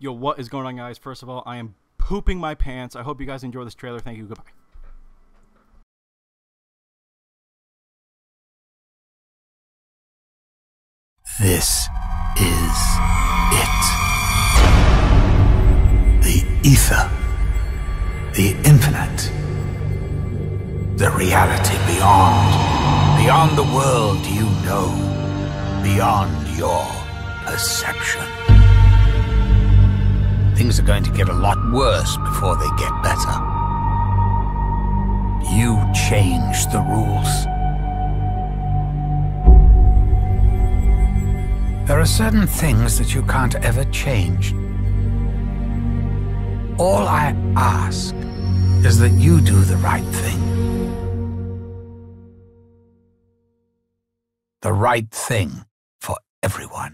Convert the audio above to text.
Yo, what is going on, guys? First of all, I am pooping my pants. I hope you guys enjoy this trailer. Thank you. Goodbye. This is it. The ether. The infinite. The reality beyond. Beyond the world you know. Beyond your perception. Things are going to get a lot worse before they get better. You change the rules. There are certain things that you can't ever change. All I ask is that you do the right thing. The right thing for everyone.